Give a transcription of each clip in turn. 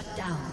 Shut down.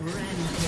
Rampage.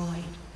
Destroyed.